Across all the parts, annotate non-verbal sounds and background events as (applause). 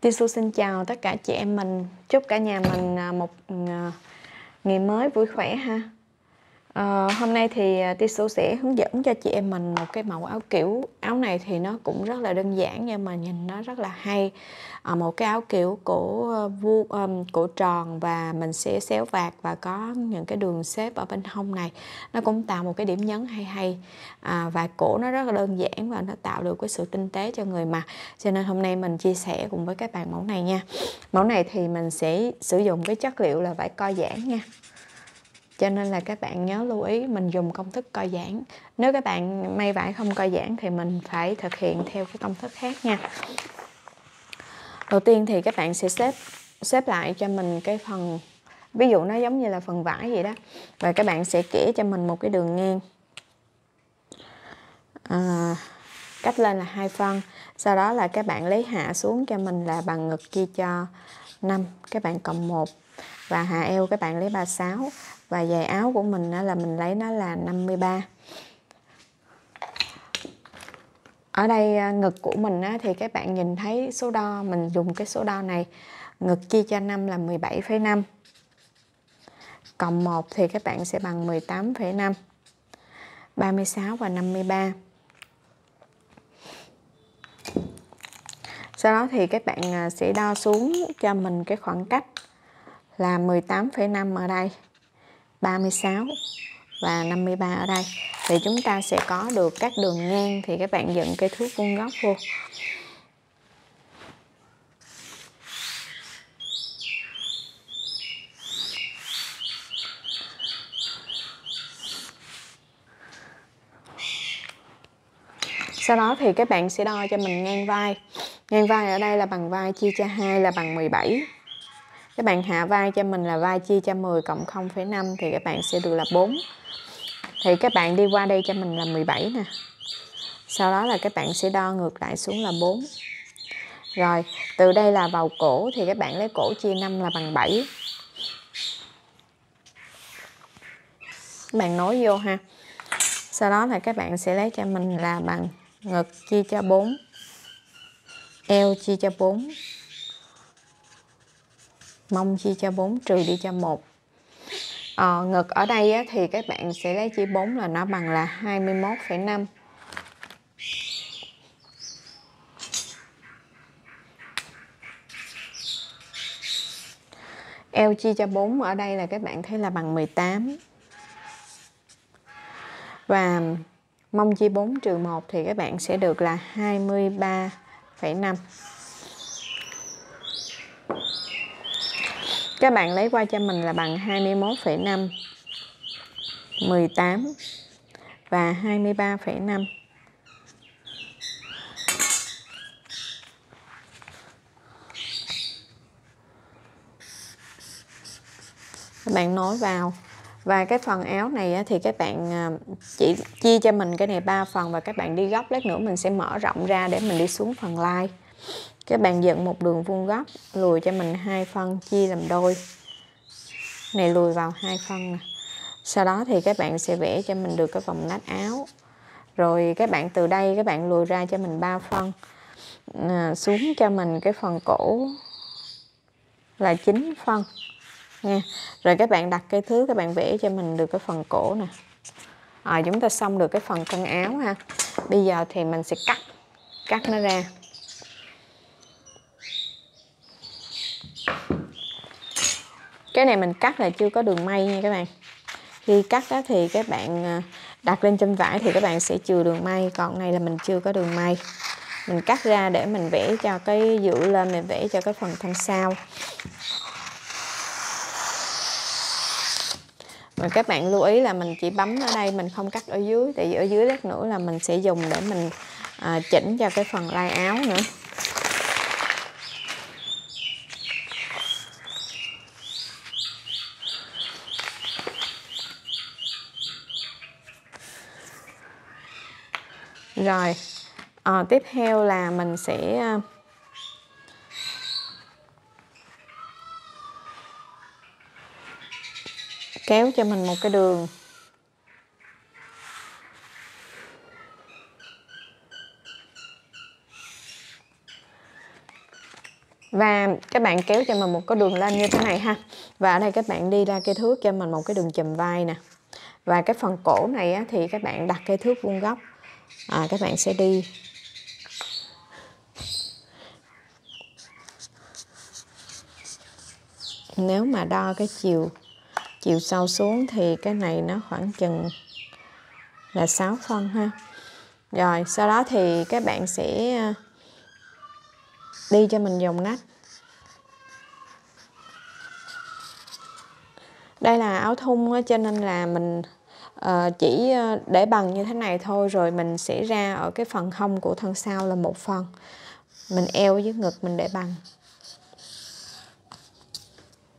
Tisu xin chào tất cả chị em mình. Chúc cả nhà mình à, một à, ngày mới vui khỏe ha à, Hôm nay thì à, Tisu sẽ hướng dẫn cho chị em mình một cái mẫu áo kiểu. Áo này thì nó cũng rất là đơn giản nhưng mà nhìn nó rất là hay. À, Một cái áo kiểu cổ ờ, vu um, cổ tròn và mình sẽ xéo vạt và có những cái đường xếp ở bên hông này. Nó cũng tạo một cái điểm nhấn hay hay. À, Và cổ nó rất là đơn giản và nó tạo được cái sự tinh tế cho người mặc. Cho nên hôm nay mình chia sẻ cùng với các bạn mẫu này nha. Mẫu này thì mình sẽ sử dụng cái chất liệu là vải co giãn nha cho nên là các bạn nhớ lưu ý mình dùng công thức co giãn. Nếu các bạn may vải không co giãn thì mình phải thực hiện theo cái công thức khác nha. Đầu tiên thì các bạn sẽ xếp xếp lại cho mình cái phần ví dụ nó giống như là phần vải vậy đó và các bạn sẽ kẻ cho mình một cái đường ngang. À, cách lên là hai phân sau đó là các bạn lấy hạ xuống cho mình là bằng ngực chia cho 5 các bạn cộng 1 và hạ eo các bạn lấy 36 và dài áo của mình là mình lấy nó là 53 ở đây à, ngực của mình thì các bạn nhìn thấy số đo mình dùng cái số đo này. Ngực chia cho 5 là 17,5 cộng 1 thì các bạn sẽ bằng 18,5 36 và 53 sau đó thì các bạn à, sẽ đo xuống cho mình cái khoảng cách là 18,5 ở đây. 36 và 53 ở đây. Thì chúng ta sẽ có được các đường ngang thì các bạn dựng cây thước vuông góc vô. Sau đó thì các bạn sẽ đo cho mình ngang vai. Ngang vai ở đây là bằng vai chia cho 2 là bằng 17 các bạn hạ vai cho mình là vai chia cho 10 cộng 0,5 thì các bạn sẽ được là 4 thì các bạn đi qua đây cho mình là 17 nè. Sau đó là các bạn sẽ đo ngược lại xuống là 4 rồi từ đây là vào cổ thì các bạn lấy cổ chia 5 là bằng 7 các bạn nối vô ha. Sau đó là các bạn sẽ lấy cho mình là bằng ngực chia cho 4 eo chia cho 4 mông chia cho 4 trừ đi cho 1 à, ờ, ngực ở đây á, thì các bạn sẽ lấy chia 4 là nó bằng là 21,5 eo chia cho 4 ở đây là các bạn thấy là bằng 18 và mông chia 4 trừ 1 thì các bạn sẽ được là 23,5 các bạn lấy qua cho mình là bằng 21,5 18 và 23,5 các bạn nối vào. Và cái phần áo này thì các bạn à, chỉ chia cho mình cái này ba phần và các bạn đi góc lát nữa mình sẽ mở rộng ra để mình đi xuống phần lai các bạn dựng một đường vuông góc lùi cho mình hai phân chia làm đôi. Này lùi vào hai phân nè. Sau đó thì các bạn sẽ vẽ cho mình được cái vòng nách áo. Rồi các bạn từ đây các bạn lùi ra cho mình ba phân. À, xuống cho mình cái phần cổ là 9 phân nha. Rồi các bạn đặt cái thứ các bạn vẽ cho mình được cái phần cổ nè. À, chúng ta xong được cái phần thân áo ha. Bây giờ thì mình sẽ cắt cắt nó ra. Cái này mình cắt là chưa có đường may nha các bạn. Khi cắt đó thì các bạn à, đặt lên trên vải thì các bạn sẽ chừa đường may. Còn này là mình chưa có đường may. Mình cắt ra để mình vẽ cho cái dự lên mình vẽ cho cái phần thân sau và các bạn lưu ý là mình chỉ bấm ở đây mình không cắt ở dưới. Tại vì ở dưới lát nữa là mình sẽ dùng để mình à, chỉnh cho cái phần lai áo nữa. Rồi. À, tiếp theo là mình sẽ ờ, kéo cho mình một cái đường. Và các bạn kéo cho mình một cái đường lên như thế này ha. Và ở đây các bạn đi ra cái thước cho mình một cái đường chùm vai nè. Và cái phần cổ này á, thì các bạn đặt cái thước vuông góc à, các bạn sẽ đi. Nếu mà đo cái chiều chiều sâu xuống thì cái này nó khoảng chừng là 6 phân ha. Rồi sau đó thì các bạn sẽ à, đi cho mình vòng nách. Đây là áo thun cho nên là mình uh, chỉ ờ, để bằng như thế này thôi rồi mình sẽ ra ở cái phần hông của thân sau là một phần. Mình eo với ngực mình để bằng.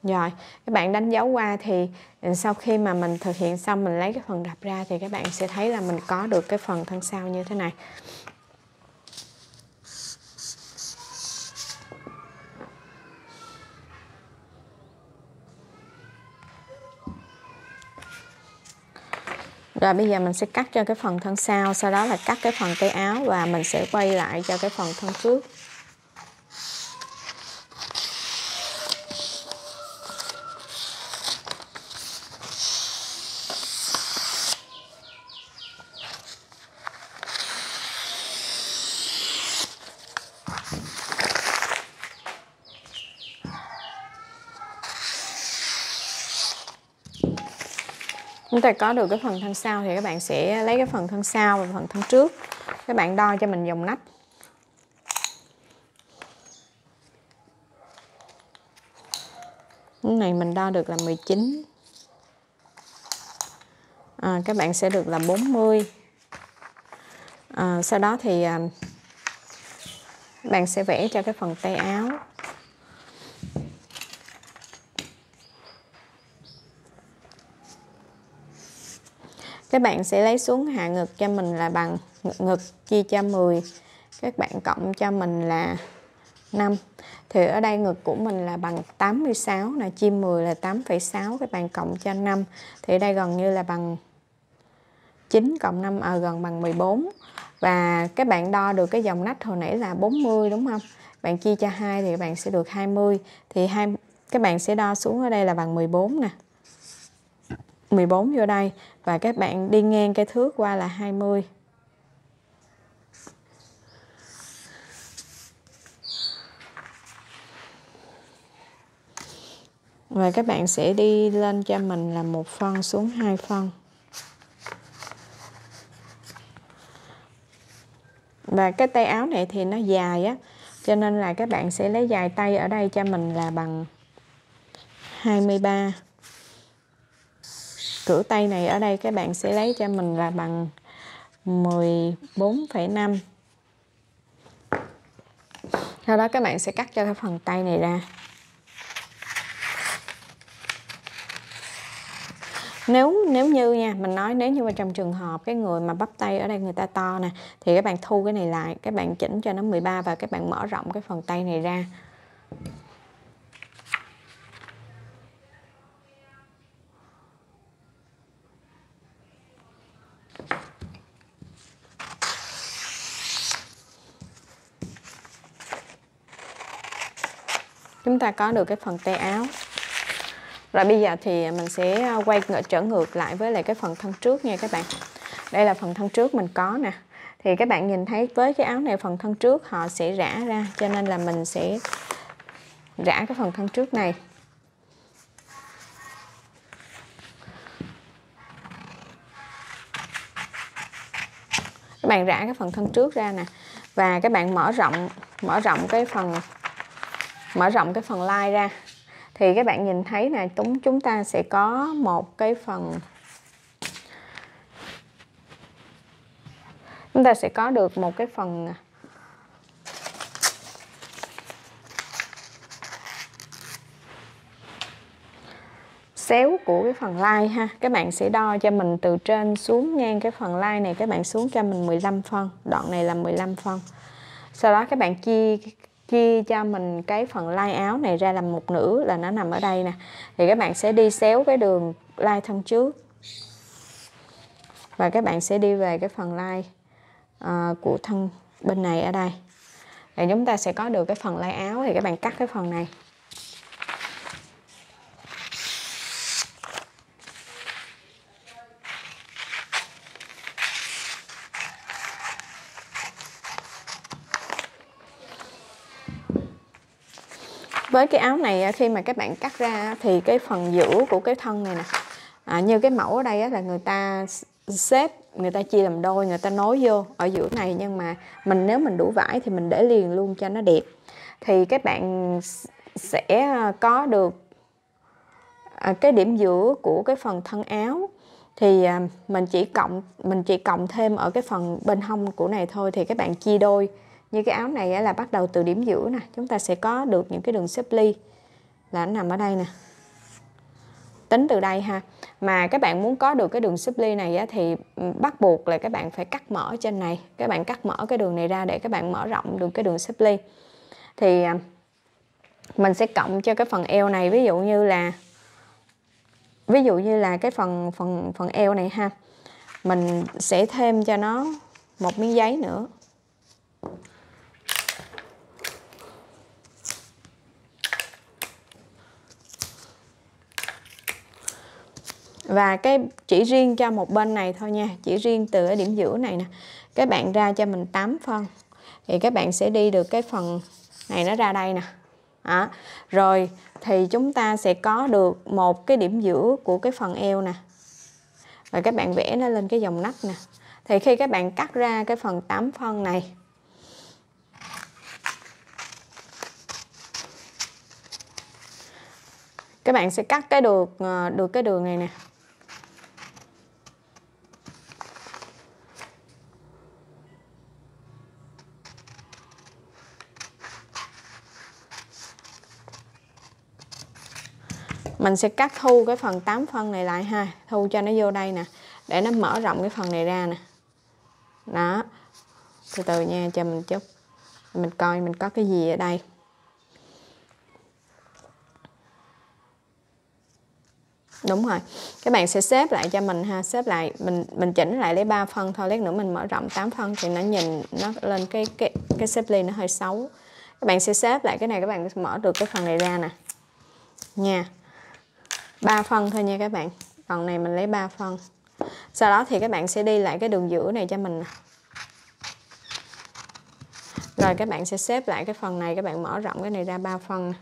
Rồi các bạn đánh dấu qua thì ờ, sau khi mà mình thực hiện xong mình lấy cái phần đập ra thì các bạn sẽ thấy là mình có được cái phần thân sau như thế này. Rồi bây giờ mình sẽ cắt cho cái phần thân sau, sau đó là cắt cái phần tay áo và mình sẽ quay lại cho cái phần thân trước. Chúng ta có được cái phần thân sau thì các bạn sẽ lấy cái phần thân sau và phần thân trước. Các bạn đo cho mình dòng nách. Cái này mình đo được là 19 à, các bạn sẽ được là 40 à, sau đó thì à, bạn sẽ vẽ cho cái phần tay áo. Các bạn sẽ lấy xuống hạ ngực cho mình là bằng ngực, ngực chia cho 10 các bạn cộng cho mình là 5 thì ở đây ngực của mình là bằng 86 là chia 10 là 8,6 các bạn cộng cho 5 thì ở đây gần như là bằng 9 cộng 5 ở à, gần bằng 14 và các bạn đo được cái dòng nách hồi nãy là 40 đúng không? Bạn chia cho 2 thì bạn sẽ được 20 thì hai các bạn sẽ đo xuống ở đây là bằng 14 nè. 14 vô đây và các bạn đi ngang cái thước qua là 20 và các bạn sẽ đi lên cho mình là một phân xuống hai phân. Và cái tay áo này thì nó dài á, cho nên là các bạn sẽ lấy dài tay ở đây cho mình là bằng 23 cử tay này ở đây các bạn sẽ lấy cho mình là bằng 14,5 sau đó các bạn sẽ cắt cho cái phần tay này ra. Nếu nếu như nha mình nói nếu như mà trong trường hợp cái người mà bắp tay ở đây người ta to nè thì các bạn thu cái này lại các bạn chỉnh cho nó 13 và các bạn mở rộng cái phần tay này ra. Chúng ta có được cái phần tay áo. Rồi bây giờ thì mình sẽ à, quay ngược trở ngược lại với lại cái phần thân trước nha các bạn. Đây là phần thân trước mình có nè. Thì các bạn nhìn thấy với cái áo này, phần thân trước họ sẽ rã ra, cho nên là mình sẽ rã cái phần thân trước này. Các bạn rã cái phần thân trước ra nè. Và các bạn mở rộng mở rộng cái phần mở rộng cái phần like ra. Thì các bạn nhìn thấy này chúng chúng ta sẽ có một cái phần, chúng ta sẽ có được một cái phần à, xéo của cái phần like ha. Các bạn sẽ đo cho mình từ trên xuống ngang cái phần like này, các bạn xuống cho mình 15 phân. Đoạn này là 15 phân. Sau đó các bạn chia chia cho mình cái phần lai áo này ra làm một nửa là nó nằm ở đây nè. Thì các bạn sẽ đi xéo cái đường lai thân trước. Và các bạn sẽ đi về cái phần lai uh, của thân bên này ở đây. Thì chúng ta sẽ có được cái phần lai áo thì các bạn cắt cái phần này. Với cái áo này à, khi mà các bạn cắt ra thì cái phần giữa của cái thân này nè à, như cái mẫu ở đây là người ta xếp người ta chia làm đôi người ta nối vô ở giữa này. Nhưng mà mình nếu mình đủ vải thì mình để liền luôn cho nó đẹp. Thì các bạn sẽ à, có được à, cái điểm giữa của cái phần thân áo. Thì mình chỉ cộng mình chỉ cộng thêm ở cái phần bên hông của này thôi thì các bạn chia đôi như cái áo này là bắt đầu từ điểm giữa nè, chúng ta sẽ có được những cái đường xếp ly. Là nó nằm ở đây nè. Tính từ đây ha. Mà các bạn muốn có được cái đường xếp ly này thì ừ, bắt buộc là các bạn phải cắt mở trên này. Các bạn cắt mở cái đường này ra để các bạn mở rộng được cái đường xếp ly. Thì à, mình sẽ cộng cho cái phần eo này. Ví dụ như là, ví dụ như là cái phần phần phần eo này ha. Mình sẽ thêm cho nó một miếng giấy nữa. Và cái chỉ riêng cho một bên này thôi nha, chỉ riêng từ cái điểm giữa này nè. Các bạn ra cho mình 8 phân, thì các bạn sẽ đi được cái phần này nó ra đây nè. Đó. rồi thì chúng ta sẽ có được một cái điểm giữa của cái phần eo nè. Và các bạn vẽ nó lên cái dòng nách nè. Thì khi các bạn cắt ra cái phần 8 phân này, các bạn sẽ cắt cái được ờ, được cái đường này nè. Mình sẽ cắt thu cái phần 8 phân này lại ha. Thu cho nó vô đây nè. Để nó mở rộng cái phần này ra nè. Đó. Từ từ nha cho mình chút. Mình coi mình có cái gì ở đây. Đúng rồi. Các bạn sẽ xếp lại cho mình ha. Xếp lại, mình mình chỉnh lại lấy 3 phân thôi. Lát nữa mình mở rộng 8 phân thì nó nhìn nó lên cái cái cái xếp ly nó hơi xấu. Các bạn sẽ xếp lại cái này, các bạn mở được cái phần này ra nè. Nha. 3 phân thôi nha các bạn. Phần này mình lấy 3 phân. Sau đó thì các bạn sẽ đi lại cái đường giữa này cho mình rồi các bạn sẽ xếp lại cái phần này các bạn mở rộng cái này ra 3 phân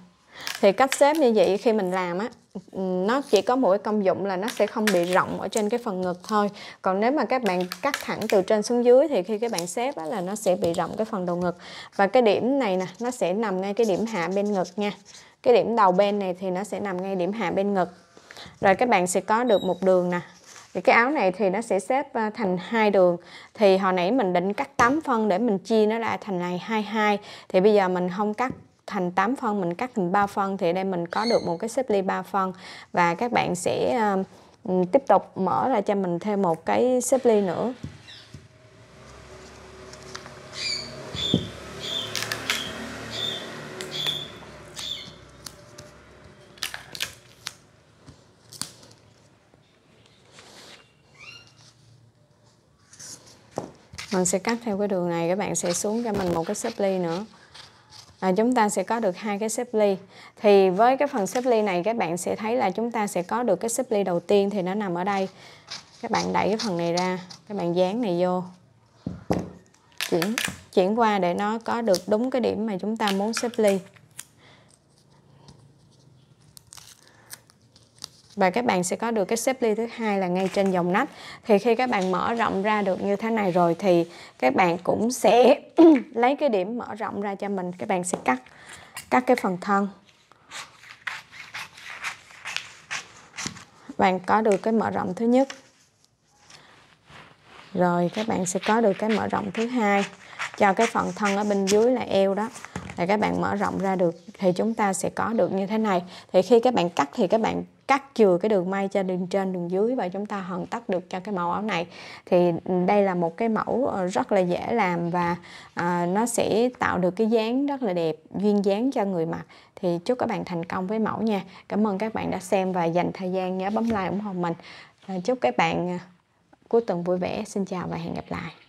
thì cách xếp như vậy khi mình làm á nó chỉ có mỗi công dụng là nó sẽ không bị rộng ở trên cái phần ngực thôi. Còn nếu mà các bạn cắt thẳng từ trên xuống dưới thì khi các bạn xếp á, là nó sẽ bị rộng cái phần đầu ngực. Và cái điểm này nè nó sẽ nằm ngay cái điểm hạ bên ngực nha. Cái điểm đầu bên này thì nó sẽ nằm ngay điểm hạ bên ngực rồi các bạn sẽ có được một đường nè. Thì cái áo này thì nó sẽ xếp ờ, thành hai đường. Thì hồi nãy mình định cắt 8 phân để mình chia nó ra thành này 22 thì bây giờ mình không cắt thành 8 phân mình cắt thành 3 phân. Thì đây mình có được một cái xếp ly 3 phân. Và các bạn sẽ uh, tiếp tục mở ra cho mình thêm một cái xếp ly nữa. Mình sẽ cắt theo cái đường này các bạn sẽ xuống cho mình một cái xếp ly nữa. À, chúng ta sẽ có được hai cái xếp ly. Thì với cái phần xếp ly này các bạn sẽ thấy là chúng ta sẽ có được cái xếp ly đầu tiên thì nó nằm ở đây. Các bạn đẩy cái phần này ra các bạn dán này vô. Chuyển chuyển qua để nó có được đúng cái điểm mà chúng ta muốn xếp ly. Và các bạn sẽ có được cái xếp ly thứ hai là ngay trên dòng nách. Thì khi các bạn mở rộng ra được như thế này rồi thì các bạn cũng sẽ (clears throat) lấy cái điểm mở rộng ra cho mình. Các bạn sẽ cắt cắt cái phần thân. Bạn có được cái mở rộng thứ nhất. Rồi các bạn sẽ có được cái mở rộng thứ hai. Cho cái phần thân ở bên dưới là eo đó. Là các bạn mở rộng ra được. Thì chúng ta sẽ có được như thế này. Thì khi các bạn cắt thì các bạn cắt chừa cái đường may cho đường trên đường dưới và chúng ta hoàn tất được cho cái mẫu áo này. Thì đây là một cái mẫu ờ, rất là dễ làm và à, nó sẽ tạo được cái dáng rất là đẹp duyên dáng cho người mặc. Thì chúc các bạn thành công với mẫu nha. Cảm ơn các bạn đã xem và dành thời gian nhớ bấm like ủng hộ mình. Ờ, chúc các bạn cuối tuần vui vẻ. Xin chào và hẹn gặp lại.